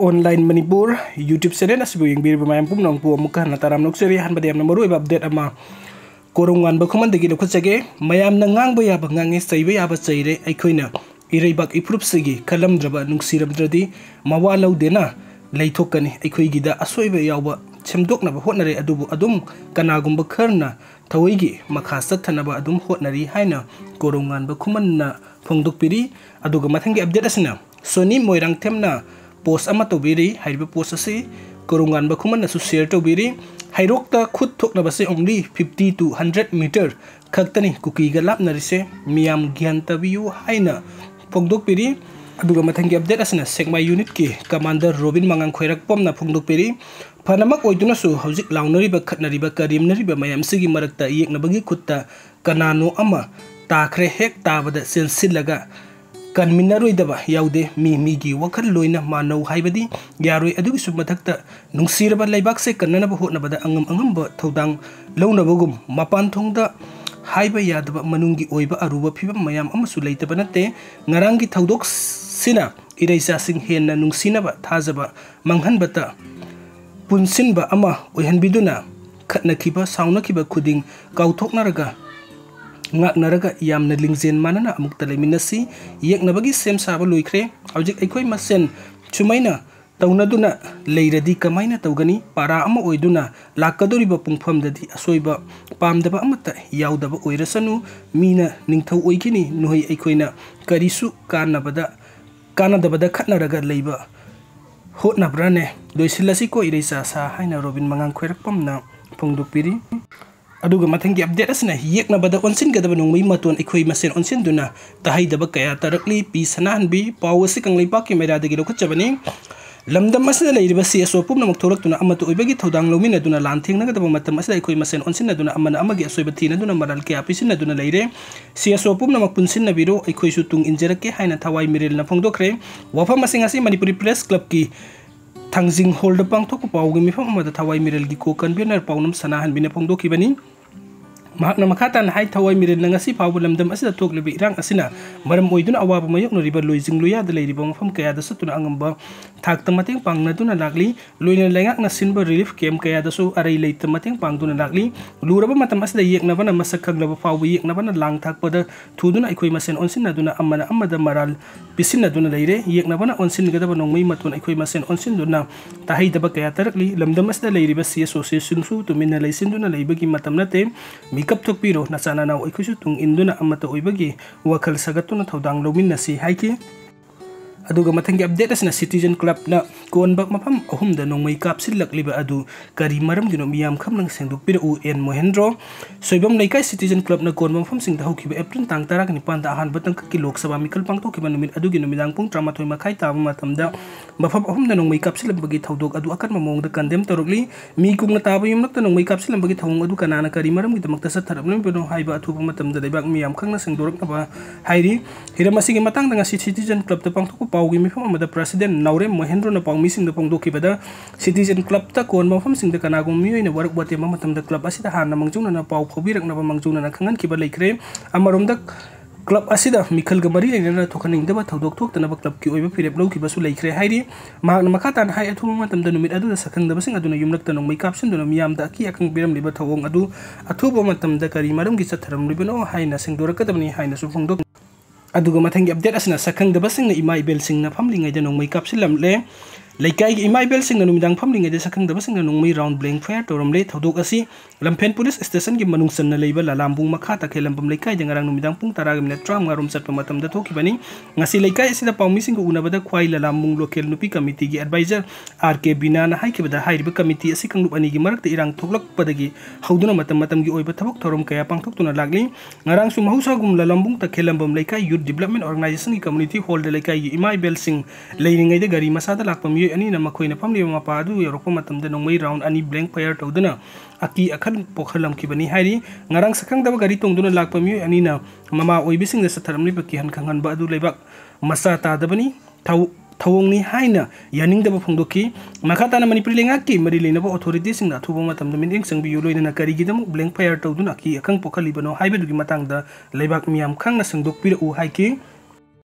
online manipur youtube channel asibu yengbir mayam pum nong pu amuka na taram nok seri han badiam na maru update ama korongan ba khuman degi lokhu chage mayam na ngang ba ya ba ngang sai ba ya ba chai re ai khoina irei bak iprup sigi kalam draba nung siram dradi mawa lau dena leithokani ai khoi gida asoi ba yaw ba chemdok na ba hot na re adubu adum post तौब post से कुरुगानब खुम सेयर तौर हईरोक्त खुद थोनबसे only fifty to hundred metre खतनी कुकीग लापनरीसे मैं गियान तबू है फोदी अग की अपडेट सेगमा यूनिट की कमांडर रोबिन मंगान खैरपोम फोदी फनमु हजिक लाव खत्व करीब मैम से मरक्त येनबी खुद कनानो ताख्रे हेक्ट चेंसीलगा ꯀꯟꯃꯤꯟꯅꯔꯣꯏꯗꯕ ꯌꯥꯎꯗꯦ ꯃꯤ ꯃꯤꯒꯤ ꯋꯥꯈꯜ ꯂꯣꯏꯅ ꯃꯥꯟꯅꯧ ꯍꯥꯏꯕꯗꯤ ꯌꯥꯔꯣꯏ ꯑꯗꯨꯒꯤꯁꯨ ꯃꯊꯛꯇ ꯅꯨꯡꯁꯤꯔꯕ ꯂꯩꯕꯥꯛꯁꯦ ꯀꯟꯅꯅꯕ ꯍꯣꯠꯅꯕꯗ ꯑꯉꯝ ꯑꯉꯝꯕ ꯊꯧꯗꯥꯡ ꯂꯧꯅꯕꯒꯨꯝ ꯃꯄꯥꯟꯊꯣꯡꯗ ꯍꯥꯏꯕ ꯌꯥꯗꯕ ꯃꯅꯨꯡꯒꯤ ꯑꯣꯏꯕ ꯑꯔꯨꯕ ꯐꯤꯕꯝ ꯃꯌꯥꯝ ꯑꯃꯁꯨ ꯂꯩꯇꯕ ꯅꯠꯇꯦ ꯉꯔꯥꯡꯒꯤ ꯊꯧꯗꯣꯛꯁꯤꯅ ꯏꯔꯩꯆꯥꯁꯤꯡ ꯍꯦꯟꯅ ꯅꯨꯡꯁꯤꯅꯕ ꯊꯥꯖꯕ ꯃꯥꯡꯍꯟꯕꯇ ꯄꯨꯟꯁꯤꯟꯕ ꯑꯃ ꯑꯣꯏꯍꯟꯕꯤꯗꯨꯅ ꯈꯠꯅꯈꯤꯕ ꯁꯥꯎꯅꯈꯤꯕ ꯈꯨꯗꯤꯡ ꯀꯥꯎꯊꯣꯛꯅꯔꯒ oihanbiduna khatna khiba sauna khiba khuding kauthoknaraga ngaknaraga yamna lingzen manana amukta leminasi yeknabagi sem saba loikre hojik aikoi masen chumaina taunaduna leiradi kamaina tawgani para ama loisilasi ko ireisa sa haina robin mangang khairakpamna pungdupiri aduga mathangi update asna yekna bada onsin gadaba nongmai maton ekhoi masen onsin duna tahai daba kaya tarakli pi sanahan bi pawasi kanglai paki mera dagi lokhat chabani lamdam asna leiriba si aso pum namak thorak tuna thangjing hold bang thokopaw gi mifam ma da thawai mirel gi ko kan do ki ꯃꯍꯥꯛꯅ ꯃꯈꯥ ꯇꯥꯅ ꯍꯥꯏ ꯊꯋꯥꯏ ꯃꯤꯔꯦꯜꯅ ꯉꯁꯤ ꯐꯥꯎꯕ ꯂꯝꯗꯝ ꯑꯁꯤꯗ ꯊꯣꯛꯂꯤꯕ ꯏꯔꯥꯡ ꯑꯁꯤꯅ ꯃꯔꯝ ꯑꯣꯏꯗꯨꯅ ꯑꯋꯥꯕ ꯃꯥꯌꯣꯛꯅꯔꯤꯕ ꯂꯣꯏꯖꯤꯡ ꯂꯣꯌꯥꯗ ꯂꯩꯔꯤꯕ ꯃꯐꯝ ꯀꯌꯥꯗ ꯆꯠꯇꯨꯅ ꯑꯉꯝꯕ ꯊꯥꯛꯇ ꯃꯇꯦꯡ ꯄꯥꯡꯅꯗꯨꯅ ꯂꯥꯛꯂꯤ ꯂꯣꯏꯅ ꯂꯩꯉꯥꯛꯅ ꯁꯤꯟꯕ ꯔꯤꯂꯤꯐ ꯀꯦꯝ ꯀꯌꯥꯗꯁꯨ ꯑꯔꯩ ꯂꯩꯇ ꯃꯇꯦꯡ ꯄꯥꯡꯗꯨꯅ ꯂꯥꯛꯂꯤ ꯂꯨꯔꯕ ꯃꯇꯝ ꯑꯁꯤꯗ ꯌꯦꯛꯅꯕꯅ ꯃꯁꯛ ꯈꯪꯂꯕ ꯐꯥꯎꯕ ꯌꯦꯛꯅꯕꯅ ꯂꯥꯡ ꯊꯥꯛꯄꯗ ꯊꯨꯗꯨꯅ ꯑꯩꯈꯣꯏ ꯃꯁꯦꯟ ꯑꯣꯟꯁꯤꯟꯅꯗꯨꯅ ꯑꯃꯅ ꯑꯃꯗ ꯃꯔꯥꯜ ꯄꯤꯁꯤꯟꯅꯗꯨꯅ ꯂꯩꯔꯦ ꯌꯦꯛꯅꯕꯅ ꯑꯣꯟꯁꯤꯟꯒꯗꯕ ꯅꯣꯡꯃꯩ ꯃꯇꯣꯟ ꯑꯩꯈꯣꯏ ꯃꯁꯦꯟ ꯑꯣꯟꯁꯤꯟꯗꯨꯅ ꯇꯥꯍꯩꯗꯕ ꯀꯌꯥ ꯇꯔꯛꯂꯤ ꯂꯝꯗꯝ ꯑꯁꯤꯗ ꯂꯩꯔꯤꯕ ꯁꯤ ꯑꯦꯁ ꯑꯣꯁꯤꯁꯤꯡꯁꯨ ꯇꯨꯃꯤꯟꯅ ꯂꯩꯁꯤꯟꯗꯨꯅ ꯂꯩꯕꯒꯤ ꯃꯇꯝ ꯅꯠꯇꯦ ꯃꯤꯀꯥ angamba thak ta mateng pang na duna lakli loina lengak na sinba relief aduga mathangi update asna citizen club na konbak mapam ahum da nongmai kapsil lakliba adu kari maram dino miyam khamnang sengduk pira u en mohendro soibam laikai citizen club na konbam fam sing da hokiba april tang tara ni pan da ahan batang ki lok sabha mikal pang to ki ban numin adu gi numidang pung trama thoi makhai ta ma tam da mafam ahum da nongmai kapsil bagi thodok adu akan mamong da kandem torokli mi kung na tabu yum nak ta nongmai kapsil bagi thong adu kanana kari maram gi damak ta sa tharap lim pino haiba athu matam da debak miyam khang na sengdorok na ba hairi hiramasi gi matang da citizen club ta pang to ꯄꯥꯎꯒꯤ ꯃꯤꯐꯝ ꯑꯃꯗ president ꯅꯥꯎꯔꯦꯝ ꯃꯣꯍꯦꯟꯗ꯭ꯔꯣꯅ ꯄꯥꯎꯃꯤꯁꯤꯡꯗ ꯐꯣꯡꯗꯣꯛꯈꯤꯕꯗ citizen ꯀ꯭ꯂꯕꯇ ꯀꯣꯟꯕ ꯃꯐꯝꯁꯤꯡꯗ ꯀꯅꯥꯒꯨꯝꯕ ꯃꯤꯑꯣꯏꯅ work ꯋꯥꯇꯦꯝꯕ ꯃꯇꯝꯗ club ꯑꯁꯤꯗ ꯍꯥꯟꯅ ꯃꯥꯡꯖꯧꯅꯅ ꯄꯥꯎ ꯐꯥꯎꯕꯤꯔꯛꯅꯕ ꯃꯥꯡꯖꯧꯅꯅ ꯈꯪꯍꯟꯈꯤꯕ ꯂꯩꯈ꯭ꯔꯦ ꯑꯃꯔꯣꯝꯗ क्लब असिदा मिखल गमरी लेना थोखनिंगदब थौदोक थोक्तनब क्लब की ओइबा फिरेप लौखिबसु लेखरे हाइरि माग मखा तान हाइ अथुम मतम द नुमित अदु सखंगदब सिंग अदुना युमलक तनों मै कापसिन दुना मियाम द की अखंग बिरम लिबा थवोंग अदु अथुब मतम द करी मरम गी सथरम लिबनो हाइना सिंगदोरकदबनी हाइना सु फोंदोक अदुगा मथंगी अपडेट असना सखंग दबसिंग इमा इबेल सिंह फमलिंग द नोंमै कापसिलमले ꯂꯩꯀꯥꯏꯒꯤ ꯏꯃꯥ ꯏꯕꯦꯜꯁꯤꯡꯅ ꯅꯨꯃꯤꯗꯥꯡ ꯐꯝꯂꯤꯉꯩꯗ ꯁꯛꯈꯪꯗꯕꯁꯤꯡꯅ ꯅꯣꯡꯃꯩ ꯔꯥꯎꯟ ꯕ꯭ꯂꯦꯡ ꯐꯥꯌꯔ ꯇꯧꯔꯝꯂꯦ ꯊꯧꯗꯣꯛ ꯑꯁꯤ ꯂꯝꯐꯦꯟ ꯄꯨꯂꯤꯁ ꯁ꯭ꯇꯦꯁꯟꯒꯤ ꯃꯅꯨꯡ ꯆꯟꯅ ꯂꯩꯕ ꯂꯥꯂꯥꯝꯕꯨꯡ ꯃꯈꯥ ꯇꯈꯦꯜꯂꯝꯕꯝ ꯂꯩꯀꯥꯏꯗ ꯉꯔꯥꯡ ꯅꯨꯃꯤꯗꯥꯡ ꯄꯨꯡ ꯇꯔꯥꯒ ꯃꯤꯅꯠ ꯇꯔꯥꯃꯉꯥꯔꯣꯝ ꯆꯠꯄ ꯃꯇꯝꯗ ꯊꯣꯛꯈꯤꯕꯅꯤ ꯉꯁꯤ ꯂꯩꯀꯥꯏ ꯑꯁꯤꯗ ꯄꯥꯎꯃꯤꯁꯤꯡꯒ ꯎꯅꯕꯗ ꯈ꯭ꯋꯥꯏ ꯂꯥꯂꯥꯝꯕꯨꯡ ꯂꯣꯀꯦꯜ ꯅꯨꯄꯤ ꯀꯃꯤꯇꯤꯒꯤ ꯑꯦꯗꯚꯥꯏꯖꯔ ꯑꯥꯔ ꯀꯦ ꯕꯤꯅꯥꯅ ꯍꯥꯏꯈꯤꯕꯗ ꯍꯥꯏꯔꯤꯕ ꯀꯃꯤꯇꯤ ꯑꯁꯤ ꯀꯥꯡꯂꯨꯞ ꯑꯅꯤꯒꯤ ꯃꯔꯛꯇ ꯏꯔꯥꯡ ꯊꯣꯛꯂꯛꯄꯗꯒꯤ ꯍꯧꯗꯨꯅ ꯃꯇꯝ ꯃꯇꯝꯒꯤ ꯑꯣꯏꯕ ꯊꯕꯛ ꯊꯧꯔꯝ ꯀꯌꯥ ꯄꯥꯡꯊꯣꯛꯇꯨꯅ ꯂꯥꯛꯂꯤ ꯉꯔꯥꯡꯁꯨ ꯃꯍꯧꯁꯥꯒꯨꯝ ꯂꯥꯂꯥꯝꯕꯨꯡ ꯇꯈꯦꯜꯂꯝꯕꯝ ꯂꯩꯀꯥꯏ ꯌꯨꯠ ꯗꯤꯕꯂꯞꯃꯦꯟ ꯑꯣꯔꯒꯅꯥꯏꯖꯦꯁꯟꯒꯤ ꯀꯝꯃꯨꯅꯤꯇꯤ ꯍꯣꯜꯗ ꯂꯩꯀꯥꯏꯒꯤ ꯏꯃꯥ ꯏꯕꯦꯜꯁꯤꯡ ꯂꯩꯔꯤꯉꯩꯗ ꯒꯥꯔꯤ ꯃꯆꯥꯗ ꯂꯥꯛꯄ ꯃꯤꯑꯣꯏ ꯑꯅꯤꯅ ꯃꯈꯣꯏꯅ ꯐꯝꯂꯤꯕ ꯃꯄꯥ ꯑꯗꯨ ꯌꯧꯔꯛꯄ ꯃꯇꯝꯗ ꯅꯣꯡꯃꯩ ꯔꯥꯎꯟ ꯑꯅꯤ ꯕ꯭ꯂꯦꯡ ꯐꯥꯌꯔ ꯇꯧꯗꯨꯅ ꯑꯀꯤ ꯑꯈꯟ ꯄꯣꯛꯍꯜꯂꯝꯈꯤꯕꯅꯤ ꯍꯥꯏꯔꯤ ꯉꯔꯥꯡ ꯁꯛꯈꯪꯗꯕ ꯒꯥꯔꯤ ꯇꯣꯡꯗꯨꯅ ꯂꯥꯛꯄ ꯃꯤꯑꯣꯏ ꯑꯅꯤꯅ ꯃꯃꯥ ꯑꯣꯏꯕꯁꯤꯡꯗ ꯆꯠꯊꯔꯝꯂꯤꯕ ꯀꯤꯍꯟ ꯈꯪꯍꯟꯕ ꯑꯗꯨ ꯂꯩꯕꯥꯛ ꯃꯆꯥ ꯇꯥꯗꯕꯅꯤ ꯊꯧꯑꯣꯡꯅꯤ ꯍꯥꯏꯅ ꯌꯥꯅꯤꯡꯗꯕ ꯐꯣꯡꯗꯣꯛꯈꯤ ꯃꯈꯥ ꯇꯥꯅ ꯃꯅꯤꯄꯨꯔꯤ ꯂꯩꯉꯥꯛꯀꯤ ꯃꯔꯤ ꯂꯩꯅꯕ ꯑꯣꯊꯣꯔꯤꯇꯤꯁꯤꯡꯅ ꯑꯊꯨꯕ ꯃꯇꯝꯗ ꯃꯤꯠꯌꯦꯡ ꯆꯪꯕꯤꯌꯨ ꯂꯣꯏꯅꯅ ꯀꯔꯤꯒꯤꯗꯃꯛ ꯕ꯭ꯂꯦꯡ ꯐꯥꯌꯔ ꯇꯧꯗꯨꯅ ꯑꯀꯤ ꯑꯈꯪ ꯄꯣꯛꯍꯜꯂꯤꯕꯅꯣ ꯍꯥꯏꯕꯗꯨꯒꯤ ꯃꯇꯥꯡꯗ ꯂꯩꯕꯥꯛ ꯃꯤꯌꯥꯝ ꯈꯪꯅ ꯁꯦꯡꯗꯣꯛꯄꯤꯔꯛꯎ ꯍꯥꯏꯈꯤ